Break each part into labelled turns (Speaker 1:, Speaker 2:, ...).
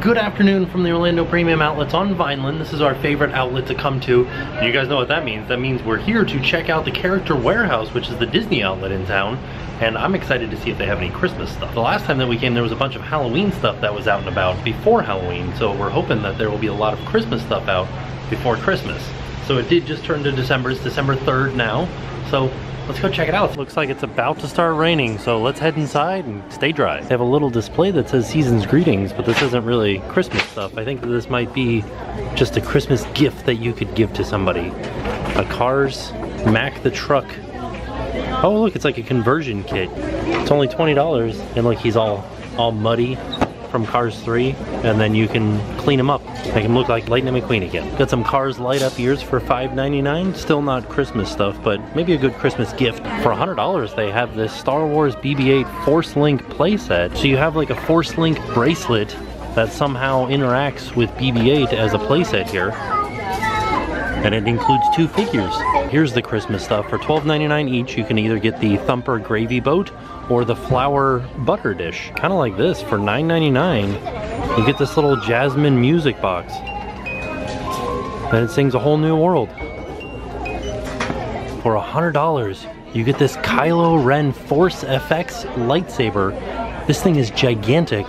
Speaker 1: Good afternoon from the Orlando Premium Outlets on Vineland. This is our favorite outlet to come to. And you guys know what that means. That means we're here to check out the Character Warehouse, which is the Disney outlet in town. And I'm excited to see if they have any Christmas stuff. The last time that we came, there was a bunch of Halloween stuff that was out and about before Halloween. So we're hoping that there will be a lot of Christmas stuff out before Christmas. So it did just turn to December. It's December 3rd now. So Let's go check it out. Looks like it's about to start raining, so let's head inside and stay dry. They have a little display that says season's greetings, but this isn't really Christmas stuff. I think this might be just a Christmas gift that you could give to somebody. A Cars Mack the Truck. Oh look, it's like a conversion kit. It's only $20, and look, he's all, all muddy from Cars 3, and then you can clean them up. Make them look like Lightning McQueen again. Got some Cars light up ears for $5.99. Still not Christmas stuff, but maybe a good Christmas gift. For $100, they have this Star Wars BB-8 Force Link playset. So you have like a Force Link bracelet that somehow interacts with BB-8 as a playset here and it includes two figures. Here's the Christmas stuff. For $12.99 each, you can either get the Thumper Gravy Boat or the Flower Butter Dish. Kind of like this, for $9.99, you get this little Jasmine music box. And it sings a whole new world. For $100, you get this Kylo Ren Force FX lightsaber. This thing is gigantic.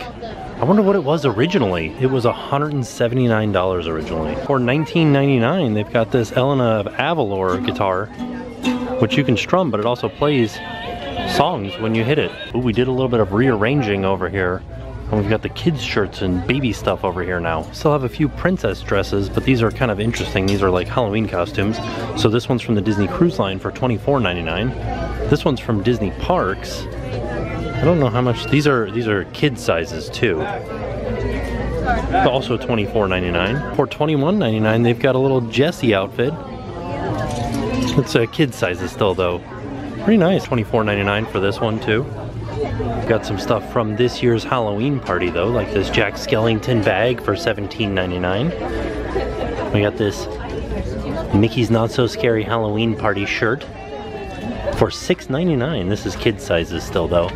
Speaker 1: I wonder what it was originally. It was $179 originally. For $19.99, they've got this Elena of Avalor guitar, which you can strum, but it also plays songs when you hit it. Ooh, we did a little bit of rearranging over here. And we've got the kids shirts and baby stuff over here now. Still have a few princess dresses, but these are kind of interesting. These are like Halloween costumes. So this one's from the Disney Cruise Line for $24.99. This one's from Disney Parks I don't know how much these are these are kid sizes too. But also $24.99. For $21.99 they've got a little Jessie outfit. It's a kid sizes still though. Pretty nice. $24.99 for this one too. Got some stuff from this year's Halloween party though, like this Jack Skellington bag for $17.99. We got this Mickey's Not So Scary Halloween party shirt for $6.99. This is kid sizes still though.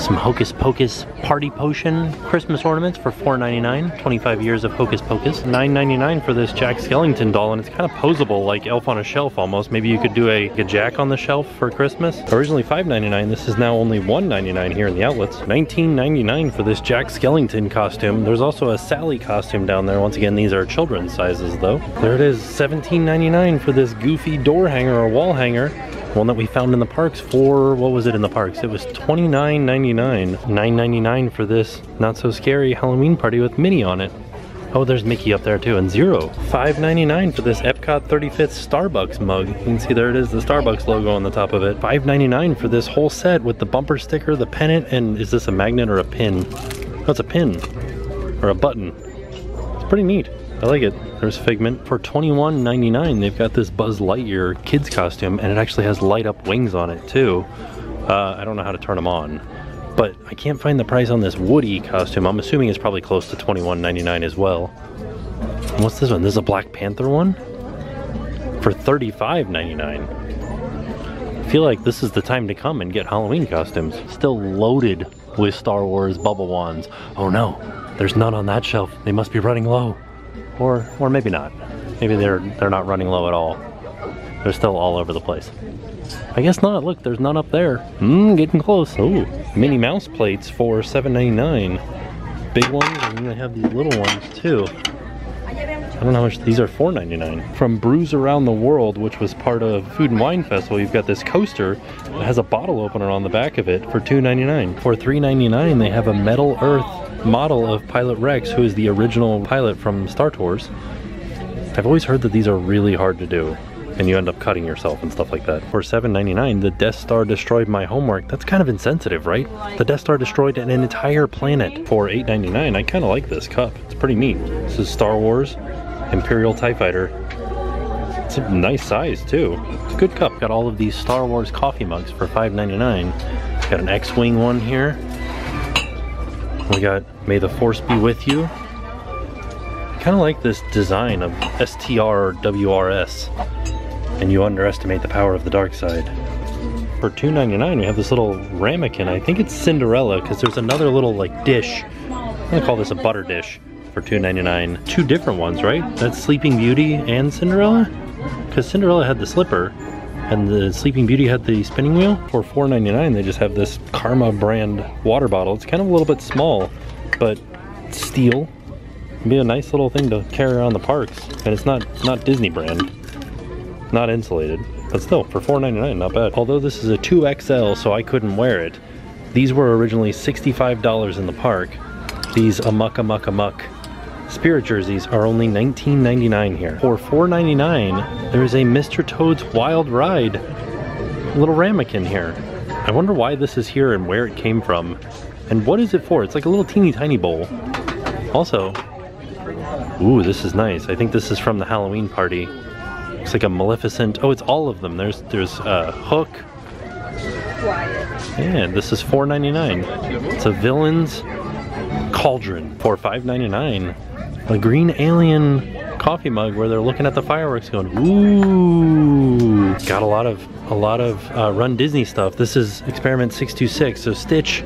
Speaker 1: Some Hocus Pocus Party Potion Christmas ornaments for $4.99. 25 years of Hocus Pocus. $9.99 for this Jack Skellington doll, and it's kind of posable, like Elf on a Shelf almost. Maybe you could do a, a Jack on the shelf for Christmas. Originally $5.99, this is now only $1.99 here in the outlets. $19.99 for this Jack Skellington costume. There's also a Sally costume down there. Once again, these are children's sizes though. There it is, $17.99 for this goofy door hanger or wall hanger one that we found in the parks for, what was it in the parks? It was $29.99. $9.99 for this not so scary Halloween party with Minnie on it. Oh, there's Mickey up there too, and zero. $5.99 for this Epcot 35th Starbucks mug. You can see there it is, the Starbucks logo on the top of it. $5.99 for this whole set with the bumper sticker, the pennant, and is this a magnet or a pin? Oh, a pin, or a button. It's pretty neat. I like it. There's Figment. For $21.99, they've got this Buzz Lightyear kids costume, and it actually has light up wings on it too. Uh, I don't know how to turn them on, but I can't find the price on this Woody costume. I'm assuming it's probably close to $21.99 as well. And what's this one? This is a Black Panther one? For $35.99. I feel like this is the time to come and get Halloween costumes. Still loaded with Star Wars bubble wands. Oh no, there's none on that shelf. They must be running low. Or, or maybe not. Maybe they're, they're not running low at all. They're still all over the place. I guess not. Look, there's none up there. Mmm, getting close. Oh, Minnie Mouse plates for $7.99. Big ones, and then they have these little ones too. I don't know how much, these are $4.99. From Brews Around the World, which was part of Food and Wine Festival, you've got this coaster that has a bottle opener on the back of it for $2.99. For $3.99, they have a Metal Earth model of Pilot Rex, who is the original pilot from Star Tours. I've always heard that these are really hard to do and you end up cutting yourself and stuff like that. For $7.99, the Death Star destroyed my homework. That's kind of insensitive, right? The Death Star destroyed an entire planet. For $8.99, I kind of like this cup. It's pretty neat. This is Star Wars Imperial TIE Fighter. It's a nice size too. It's a good cup. Got all of these Star Wars coffee mugs for $5.99. Got an X-Wing one here. We got May the Force Be With You. kind of like this design of STR or WRS. And you underestimate the power of the dark side. For $2.99 we have this little ramekin. I think it's Cinderella because there's another little like dish I'm gonna call this a butter dish for $2.99. Two different ones, right? That's Sleeping Beauty and Cinderella? Because Cinderella had the slipper and the Sleeping Beauty had the spinning wheel. For $4.99 they just have this Karma brand water bottle. It's kind of a little bit small, but steel. It'd be a nice little thing to carry around the parks. And it's not, not Disney brand. Not insulated. But still, for $4.99, not bad. Although this is a 2XL, so I couldn't wear it. These were originally $65 in the park. These Amuck Amuck Amuck spirit jerseys are only $19.99 here. For $4.99, there is a Mr. Toad's Wild Ride little ramekin here. I wonder why this is here and where it came from. And what is it for? It's like a little teeny tiny bowl. Also, ooh, this is nice. I think this is from the Halloween party. Looks like a Maleficent. Oh, it's all of them. There's there's uh, Hook. Yeah, this is $4.99. It's a Villains Cauldron for $5.99. A green alien coffee mug where they're looking at the fireworks going, ooh. Got a lot of a lot of uh, Run Disney stuff. This is Experiment 626, so Stitch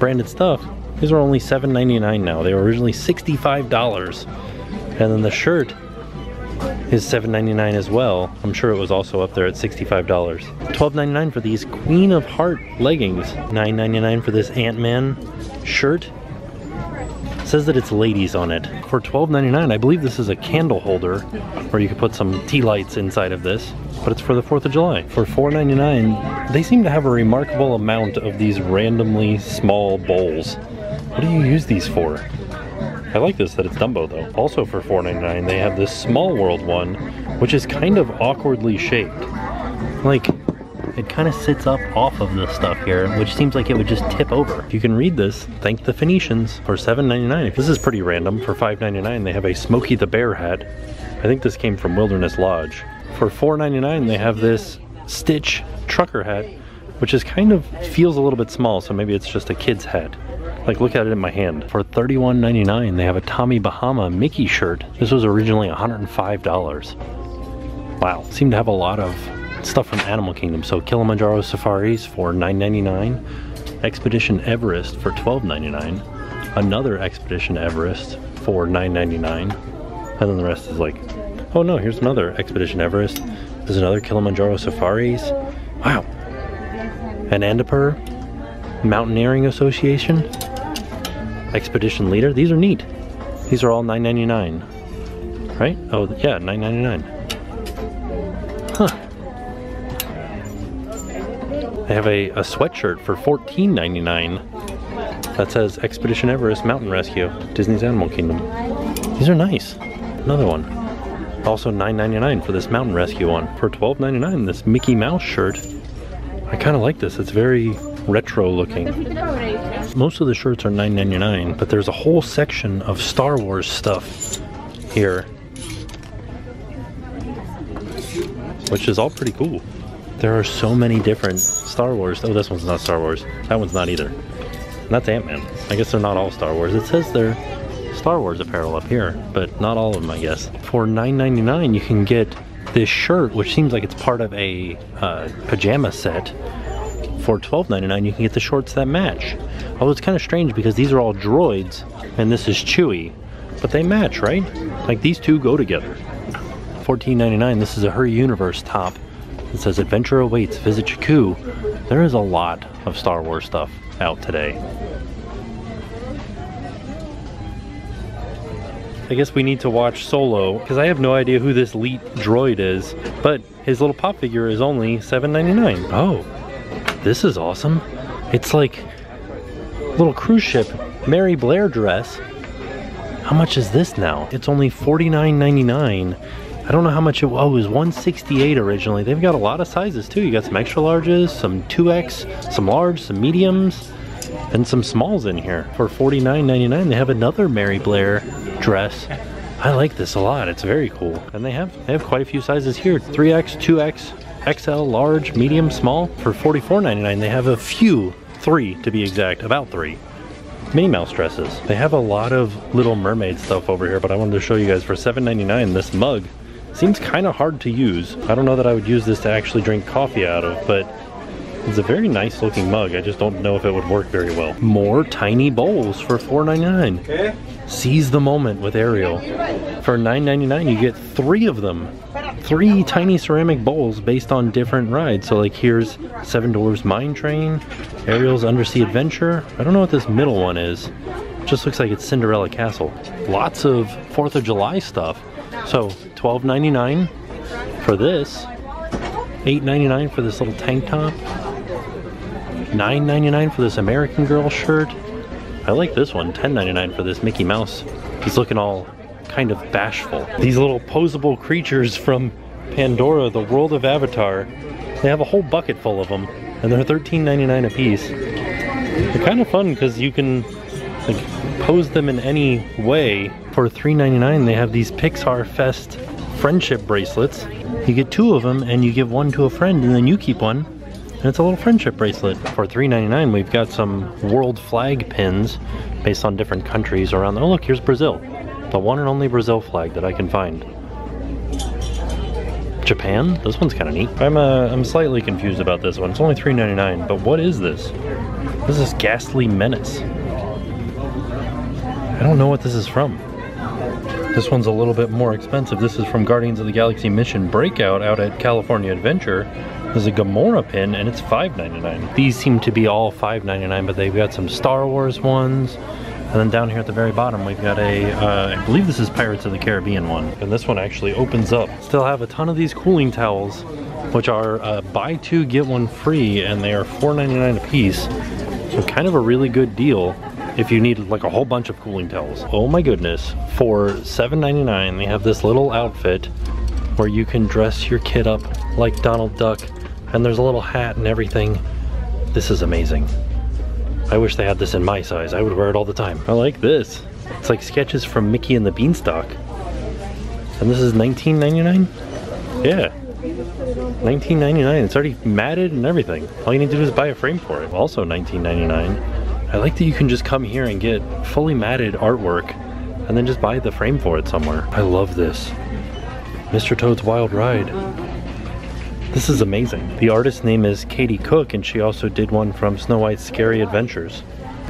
Speaker 1: branded stuff. These are only $7.99 now. They were originally $65. And then the shirt is $7.99 as well. I'm sure it was also up there at $65. $12.99 for these Queen of Heart leggings. $9.99 for this Ant-Man shirt. Says that it's ladies on it. For $12.99, I believe this is a candle holder where you could put some tea lights inside of this, but it's for the 4th of July. For $4.99, they seem to have a remarkable amount of these randomly small bowls. What do you use these for? I like this that it's Dumbo though. Also for $4.99 they have this Small World one, which is kind of awkwardly shaped. Like, it kind of sits up off of this stuff here, which seems like it would just tip over. You can read this, thank the Phoenicians for $7.99. This is pretty random. For $5.99 they have a Smokey the Bear hat. I think this came from Wilderness Lodge. For $4.99 they have this Stitch trucker hat, which is kind of feels a little bit small, so maybe it's just a kid's hat. Like look at it in my hand. For $31.99 they have a Tommy Bahama Mickey shirt. This was originally $105. Wow, seem to have a lot of stuff from Animal Kingdom. So Kilimanjaro Safaris for $9.99. Expedition Everest for $12.99. Another Expedition Everest for $9.99. And then the rest is like, oh no, here's another Expedition Everest. There's another Kilimanjaro Safaris. Wow. Anandapur Mountaineering Association. Expedition Leader. These are neat. These are all $9.99. Right? Oh, yeah, $9.99. Huh. They have a, a sweatshirt for $14.99 that says Expedition Everest Mountain Rescue, Disney's Animal Kingdom. These are nice. Another one. Also $9.99 for this Mountain Rescue one. For $12.99, this Mickey Mouse shirt. I kind of like this. It's very retro looking. Most of the shirts are $9.99, but there's a whole section of Star Wars stuff here. Which is all pretty cool. There are so many different Star Wars. Oh, this one's not Star Wars. That one's not either. And that's Ant-Man. I guess they're not all Star Wars. It says they're Star Wars apparel up here, but not all of them, I guess. For $9.99, you can get this shirt, which seems like it's part of a uh, pajama set. For $12.99, you can get the shorts that match. Although it's kind of strange because these are all droids, and this is Chewie. But they match, right? Like these two go together. $14.99, this is a Her Universe top. It says Adventure awaits, visit Jakku. There is a lot of Star Wars stuff out today. I guess we need to watch Solo because I have no idea who this elite droid is, but his little pop figure is only $7.99. Oh, this is awesome. It's like little cruise ship Mary Blair dress. How much is this now? It's only $49.99. I don't know how much it, oh, it was 168 originally. They've got a lot of sizes too. You got some extra larges, some 2X, some large, some mediums, and some smalls in here. For $49.99, they have another Mary Blair dress. I like this a lot. It's very cool. And they have they have quite a few sizes here. 3X, 2X, XL, large, medium, small. For $44.99, they have a few, three to be exact, about three. Minnie Mouse dresses. They have a lot of Little Mermaid stuff over here, but I wanted to show you guys for $7.99 this mug Seems kind of hard to use. I don't know that I would use this to actually drink coffee out of, but It's a very nice looking mug. I just don't know if it would work very well. More tiny bowls for $4.99. Okay. Seize the moment with Ariel. For $9.99 you get three of them. Three tiny ceramic bowls based on different rides. So like here's Seven Dwarfs Mine Train, Ariel's Undersea Adventure. I don't know what this middle one is. Just looks like it's Cinderella Castle. Lots of 4th of July stuff. So $12.99 for this. $8.99 for this little tank top. $9.99 for this American Girl shirt. I like this one, $10.99 for this Mickey Mouse. He's looking all kind of bashful. These little posable creatures from Pandora, the world of Avatar, they have a whole bucket full of them, and they're $13.99 a piece. They're kind of fun because you can like pose them in any way. For $3.99 they have these Pixar Fest friendship bracelets. You get two of them and you give one to a friend and then you keep one and it's a little friendship bracelet. For $3.99 we've got some world flag pins based on different countries around. Oh look, here's Brazil. The one and only Brazil flag that I can find. Japan? This one's kind of neat. I'm uh, I'm slightly confused about this one. It's only $3.99, but what is this? This is Ghastly Menace. I don't know what this is from. This one's a little bit more expensive. This is from Guardians of the Galaxy Mission Breakout out at California Adventure. There's a Gamora pin and it's $5.99. These seem to be all $5.99, but they've got some Star Wars ones. And then down here at the very bottom, we've got a, uh, I believe this is Pirates of the Caribbean one. And this one actually opens up. Still have a ton of these cooling towels, which are uh, buy two, get one free, and they are $4.99 a piece. So kind of a really good deal if you need like a whole bunch of cooling towels. Oh my goodness. For $7.99, they have this little outfit where you can dress your kid up like Donald Duck and there's a little hat and everything. This is amazing. I wish they had this in my size. I would wear it all the time. I like this. It's like sketches from Mickey and the Beanstalk. And this is $19.99? Yeah. $19.99. It's already matted and everything. All you need to do is buy a frame for it. Also $19.99. I like that you can just come here and get fully matted artwork and then just buy the frame for it somewhere. I love this. Mr. Toad's Wild Ride. This is amazing. The artist's name is Katie Cook and she also did one from Snow White's Scary Adventures.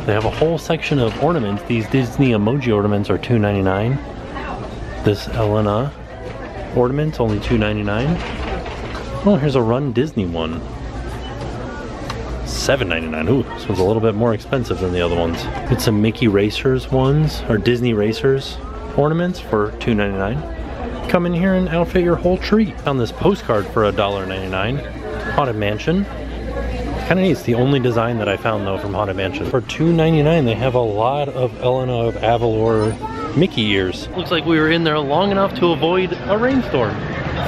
Speaker 1: They have a whole section of ornaments. These Disney emoji ornaments are $2.99. This Elena ornament's only $2.99. Oh, here's a Run Disney one. $7.99. Ooh, this one's a little bit more expensive than the other ones. It's some Mickey Racers ones, or Disney Racers ornaments for $2.99 come in here and outfit your whole tree. Found this postcard for $1.99. Haunted Mansion. Kind of neat. It's the only design that I found though from Haunted Mansion. For $2.99 they have a lot of Elena of Avalor Mickey ears. Looks like we were in there long enough to avoid a rainstorm.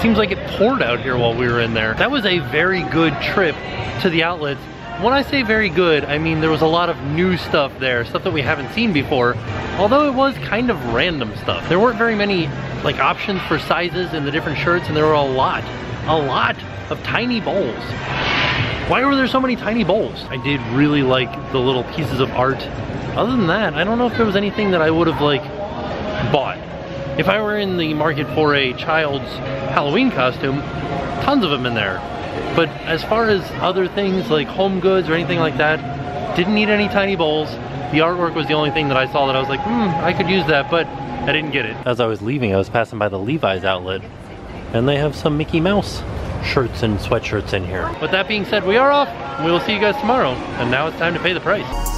Speaker 1: Seems like it poured out here while we were in there. That was a very good trip to the outlets. When I say very good, I mean there was a lot of new stuff there, stuff that we haven't seen before, although it was kind of random stuff. There weren't very many like options for sizes in the different shirts and there were a lot, a lot of tiny bowls. Why were there so many tiny bowls? I did really like the little pieces of art. Other than that, I don't know if there was anything that I would have like bought. If I were in the market for a child's Halloween costume, tons of them in there. But as far as other things like home goods or anything like that, didn't need any tiny bowls. The artwork was the only thing that I saw that I was like, hmm, I could use that, but I didn't get it. As I was leaving, I was passing by the Levi's outlet, and they have some Mickey Mouse shirts and sweatshirts in here. With that being said, we are off. We will see you guys tomorrow, and now it's time to pay the price.